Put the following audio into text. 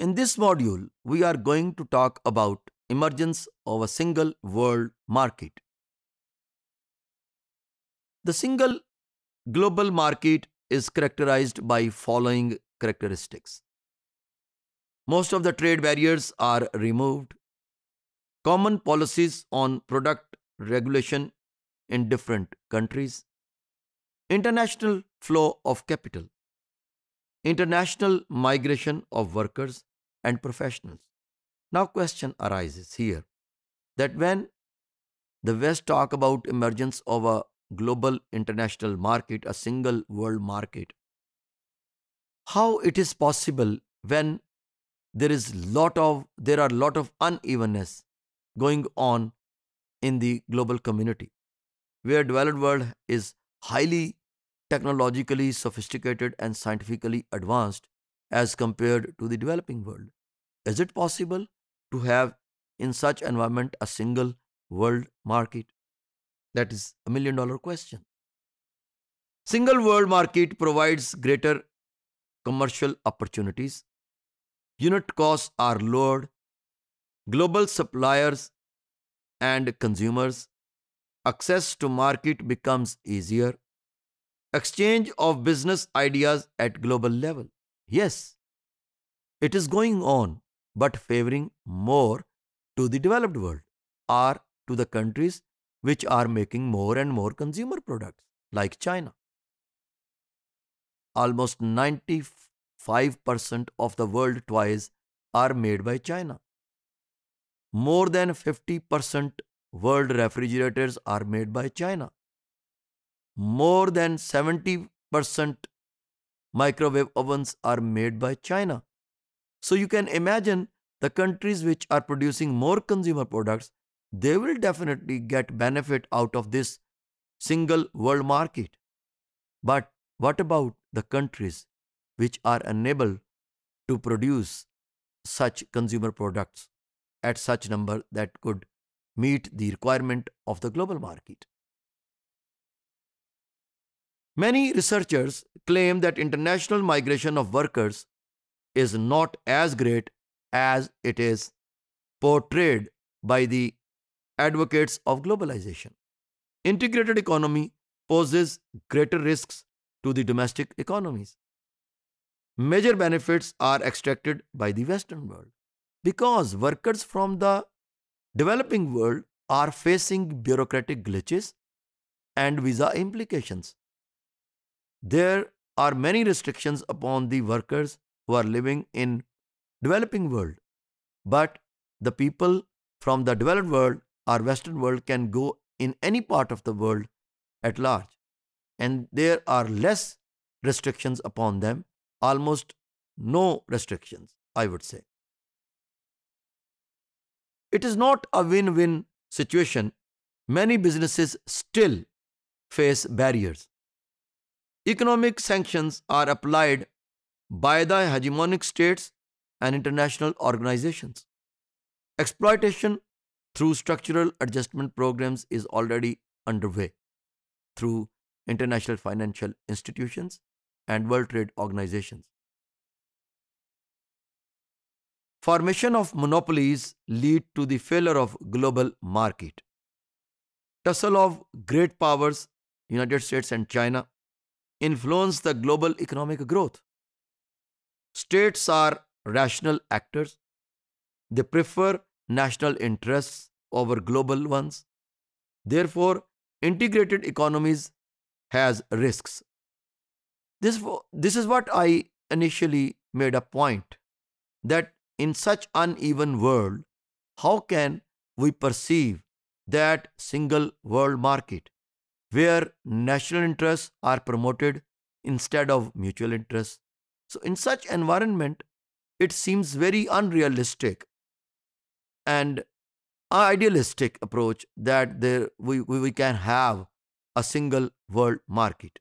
In this module, we are going to talk about emergence of a single world market. The single global market is characterized by following characteristics. Most of the trade barriers are removed. Common policies on product regulation in different countries. International flow of capital. International migration of workers and professionals. Now question arises here that when the West talk about emergence of a global international market, a single world market, how it is possible when there is lot of there are lot of unevenness going on in the global community where developed world is highly technologically sophisticated and scientifically advanced as compared to the developing world? Is it possible to have in such environment a single world market? That is a million dollar question. Single world market provides greater commercial opportunities. Unit costs are lowered, global suppliers and consumers, access to market becomes easier, exchange of business ideas at global level. Yes, it is going on, but favoring more to the developed world or to the countries which are making more and more consumer products like China. Almost 90 5% of the world toys are made by China. More than 50% world refrigerators are made by China. More than 70% microwave ovens are made by China. So you can imagine the countries which are producing more consumer products, they will definitely get benefit out of this single world market. But what about the countries which are unable to produce such consumer products at such number that could meet the requirement of the global market. Many researchers claim that international migration of workers is not as great as it is portrayed by the advocates of globalization. Integrated economy poses greater risks to the domestic economies major benefits are extracted by the Western world because workers from the developing world are facing bureaucratic glitches and visa implications. There are many restrictions upon the workers who are living in developing world but the people from the developed world or western world can go in any part of the world at large and there are less restrictions upon them almost no restrictions, I would say. It is not a win win situation. Many businesses still face barriers. Economic sanctions are applied by the hegemonic states and international organizations. Exploitation through structural adjustment programs is already underway through international financial institutions and World Trade Organizations. Formation of monopolies lead to the failure of global market. Tussle of great powers, United States and China, influence the global economic growth. States are rational actors. They prefer national interests over global ones. Therefore, integrated economies has risks. This, this is what I initially made a point that in such uneven world, how can we perceive that single world market where national interests are promoted instead of mutual interests? So in such environment, it seems very unrealistic and idealistic approach that there we, we can have a single world market.